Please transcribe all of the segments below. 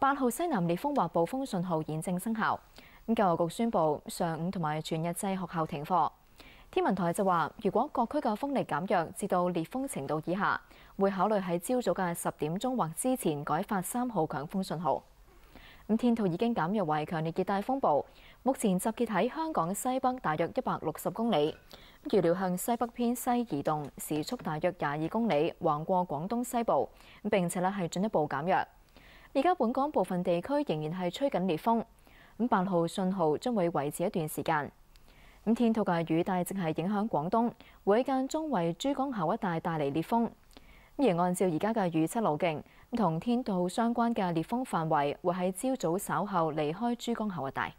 八號西南烈風或暴風信號現正生效。咁教育局宣布上午同埋全日制學校停課。天文台就話，如果各區嘅風力減弱至到烈風程度以下，會考慮喺朝早嘅十點鐘或之前改發三號強風信號。咁天兔已經減弱為強烈熱帶風暴，目前集結喺香港西北大約一百六十公里，預料向西北偏西移動，時速大約廿二公里，橫過廣東西部，並且咧係進一步減弱。而家本港部分地區仍然係吹緊烈風，咁八號信號將會維持一段時間。咁天兔嘅雨帶正係影響廣東，會間中為珠江口一帶帶嚟烈風。而按照而家嘅預測路徑，同天兔相關嘅烈風範圍會喺朝早稍後離開珠江口一帶。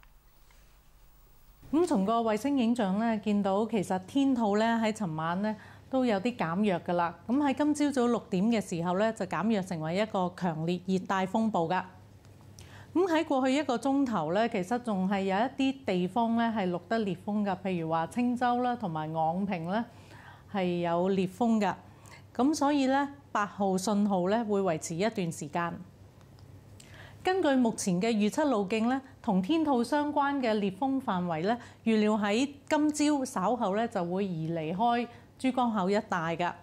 咁從個衛星影像咧，見到其實天兔咧喺尋晚咧都有啲減弱㗎啦。咁喺今朝早六點嘅時候咧，就減弱成為一個強烈熱帶風暴㗎。咁喺過去一個鐘頭咧，其實仲係有一啲地方咧係錄得烈風㗎，譬如話青州啦同埋昂平咧係有烈風㗎。咁所以咧，八號信號咧會維持一段時間。根據目前嘅預測路徑咧，同天兔相關嘅烈風範圍咧，預料喺今朝稍後咧就會移離開珠江口一帶㗎。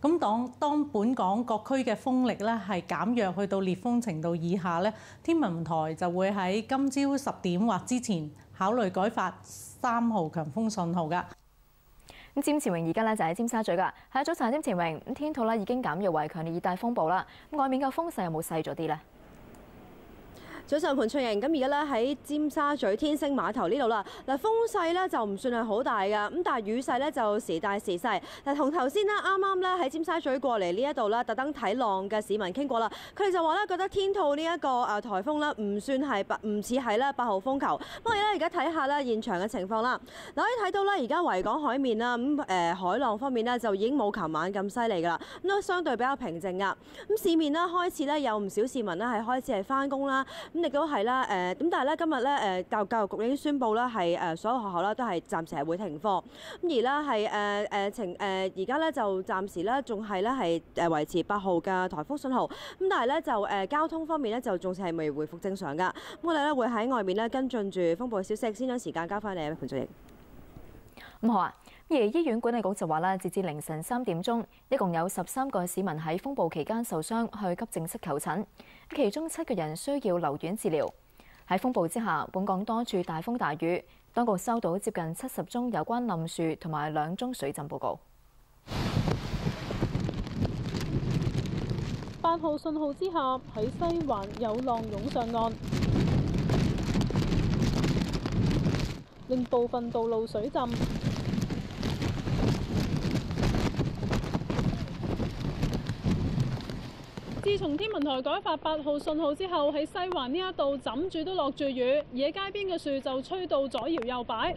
咁當當本港各區嘅風力咧係減弱去到烈風程度以下咧，天文台就會喺今朝十點或之前考慮改發三號強風信號㗎。咁詹前榮而家咧就喺尖沙咀㗎，係早晨，詹前榮。咁天兔咧已經減弱為強烈熱帶風暴啦。咁外面嘅風勢有冇細咗啲咧？早上盤翠瑩，咁而家咧喺尖沙咀天星碼頭呢度啦。嗱，風勢咧就唔算係好大㗎，咁但係雨勢咧就時大時細。嗱，同頭先咧啱啱咧喺尖沙咀過嚟呢一度咧，特登睇浪嘅市民傾過啦。佢哋就話咧覺得天兔呢一個誒颱風咧唔算係八唔似係咧八號風球。不過咧而家睇下咧現場嘅情況啦。嗱，可以睇到咧而家維港海面啦，咁誒海浪方面咧就已經冇琴晚咁犀利㗎啦，咁都相對比較平靜㗎。咁市面咧開始咧有唔少市民咧係開始係翻工啦。亦都係啦，誒咁但係咧今日咧誒教教育局已經宣布啦，係誒所有學校啦都係暫時係會停課。咁而咧係誒誒情誒而家咧就暫時咧仲係咧係誒維持八號嘅颱風信號。咁但係咧就誒交通方面咧就仲係未回復正常㗎。咁我哋咧會喺外面咧跟進住風暴嘅消息，先將時間交翻你，潘祖瑩。咁好啊！而醫院管理局就話啦，截至凌晨三點鐘，一共有十三個市民喺風暴期間受傷，去急症室求診，其中七個人需要留院治療。喺風暴之下，本港多處大風大雨，當局收到接近七十宗有關冧樹同埋兩宗水浸報告。八號信號之下，喺西環有浪湧上岸，令部分道路水浸。自從天文台改發八號信號之後，喺西環呢一度枕住都落住雨，野街邊嘅樹就吹到左搖右擺。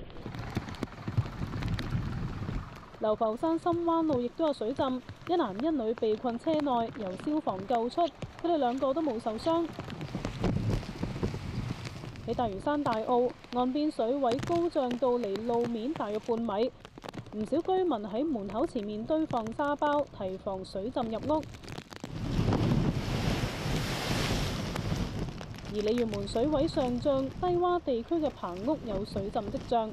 流浮山深灣路亦都有水浸，一男一女被困車內，由消防救出，佢哋兩個都冇受傷。喺大嶼山大澳岸邊水位高漲到離路面大約半米，唔少居民喺門口前面堆放沙包，提防水浸入屋。而鯉魚門水位上漲，低洼地區嘅棚屋有水浸跡象，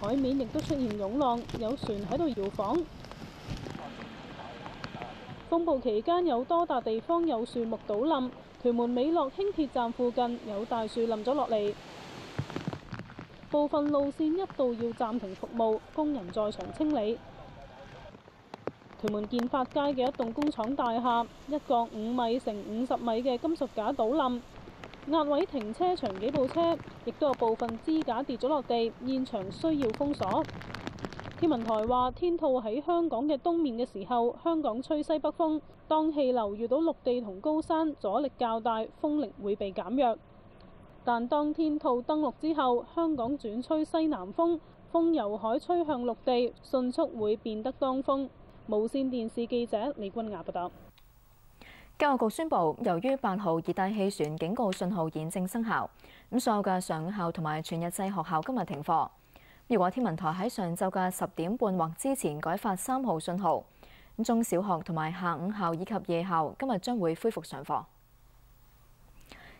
海面亦都出現湧浪，有船喺度搖晃。風暴期間有多笪地方有樹木倒冧，屯門美樂輕鐵站附近有大樹冧咗落嚟，部分路線一度要暫停服務，工人在場清理。屯門建發街嘅一棟工廠大廈，一個五米乘五十米嘅金屬架倒冧，壓位停車場幾部車，亦都有部分支架跌咗落地，現場需要封鎖。天文台話，天兔喺香港嘅東面嘅時候，香港吹西北風，當氣流遇到陸地同高山，阻力較大，風力會被減弱。但當天兔登陸之後，香港轉吹西南風，風由海吹向陸地，迅速會變得當風。無線電視記者李君雅報道。教育局宣布，由於八號熱帶氣旋警告信號現正生效，咁所有嘅上午校同埋全日制學校今日停課。如果天文台喺上晝嘅十點半或之前改發三號信號，中小學同埋下午校以及夜校今日將會恢復上課。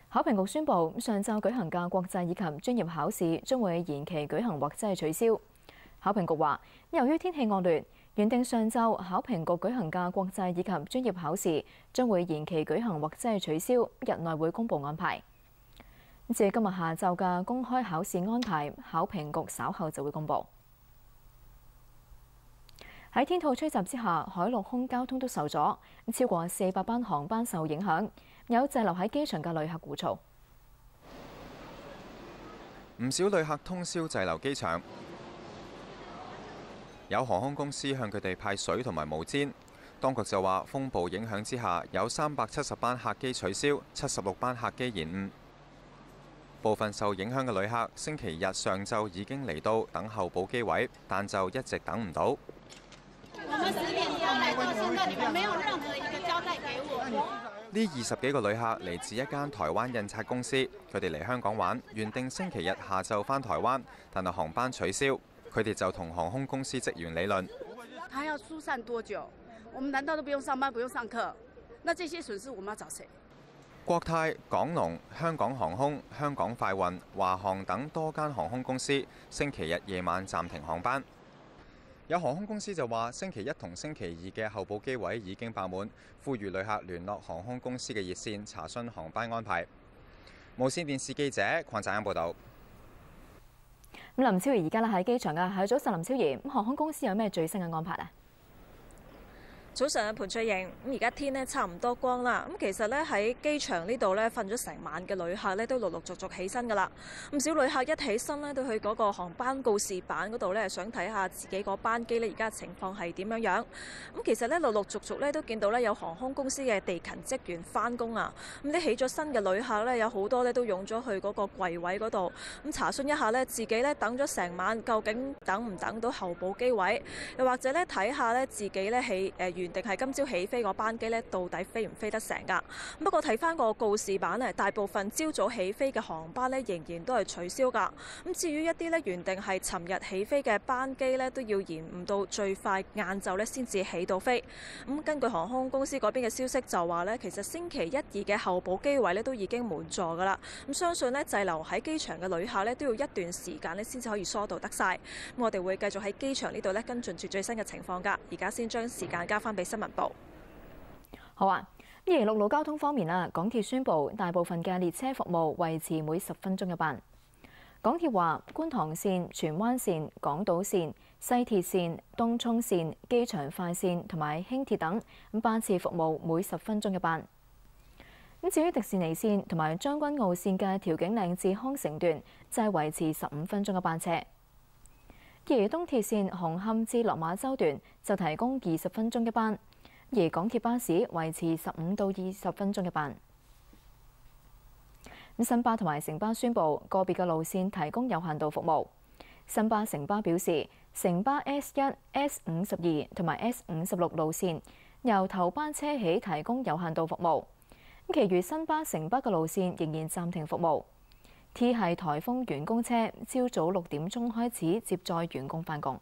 考評局宣布，上晝舉行嘅國際以及專業考試將會延期舉行或者係取消。考評局話，由於天氣惡劣，原定上晝考評局舉行嘅國際以及專業考試將會延期舉行或者系取消，日內會公佈安排。至今日下晝嘅公開考試安排，考評局稍後就會公佈。喺天兔吹襲之下，海陸空交通都受阻，超過四百班航班受影響。有滯留喺機場嘅旅客鼓噪，唔少旅客通宵滯留機場，有航空公司向佢哋派水同埋毛氈。當局就話，風暴影響之下，有三百七十班客機取消，七十六班客機延誤。部分受影響嘅旅客星期日上晝已經嚟到等候補機位，但就一直等唔到。呢二十幾個旅客嚟自一間台灣印刷公司，佢哋嚟香港玩，原定星期日下晝返台灣，但係航班取消，佢哋就同航空公司職員理論。他要疏散多久？我們難道都不用上班、不用上課？那這些損失我們要找誰？國泰、港龍、香港航空、香港快運、華航等多間航空公司星期日夜晚暫停航班。有航空公司就話，星期一同星期二嘅候補機位已經爆滿，呼籲旅客聯絡航空公司嘅熱線查詢航班安排。無線電視記者鄺澤恩報導。咁林超兒而家咧喺機場噶，係早晨，林超兒。咁航空公司有咩最新嘅安排咧？早上啊，潘翠瑩，咁而家天呢差唔多光啦。咁其實呢，喺機場呢度呢瞓咗成晚嘅旅客呢都陸陸續續起身噶啦。唔少旅客一起身呢都去嗰個航班告示板嗰度呢，想睇下自己個班機呢而家情況係點樣樣。咁其實呢，陸陸續續呢都見到呢有航空公司嘅地勤職員翻工啊。咁啲起咗身嘅旅客呢，有好多呢都湧咗去嗰個櫃位嗰度，咁查詢一下呢，自己呢等咗成晚，究竟等唔等到候補機位？又或者呢，睇下呢自己呢起誒原定係今朝起飛個班機呢，到底飛唔飛得成㗎？不過睇翻個告示板呢，大部分朝早起飛嘅航班呢，仍然都係取消㗎。咁至於一啲呢，原定係尋日起飛嘅班機呢，都要延误到最快晏晝呢先至起到飛。咁根據航空公司嗰邊嘅消息就話呢，其實星期一、二嘅候補機位呢，都已經滿座㗎啦。咁相信呢，滞留喺機場嘅旅客呢，都要一段時間呢先至可以疏导得晒。咁我哋會繼續喺機場呢度呢，跟進住最新嘅情況㗎。而家先將時間交翻俾新聞。好啊！而陸路交通方面啊，港鐵宣布大部分嘅列車服務維持每十分鐘一班。港鐵話，觀塘線、荃灣線、港島線、西鐵線、東涌線、機場快線同埋輕鐵等咁班次服務每十分鐘一班。咁至於迪士尼線同埋將軍澳線嘅調景嶺至康城段，就係維持十五分鐘一班車。而東鐵線紅磡至落馬洲段就提供二十分鐘一班。而港鐵巴士維持十五到二十分鐘一班。咁新巴同埋城巴宣布個別嘅路線提供有限度服務。新巴城巴表示，城巴 S 一、S 五十二同埋 S 五十六路線由頭班車起提供有限度服務。咁，其餘新巴城巴嘅路線仍然暫停服務。T 系台风员工车，朝早六点钟开始接载员工返工。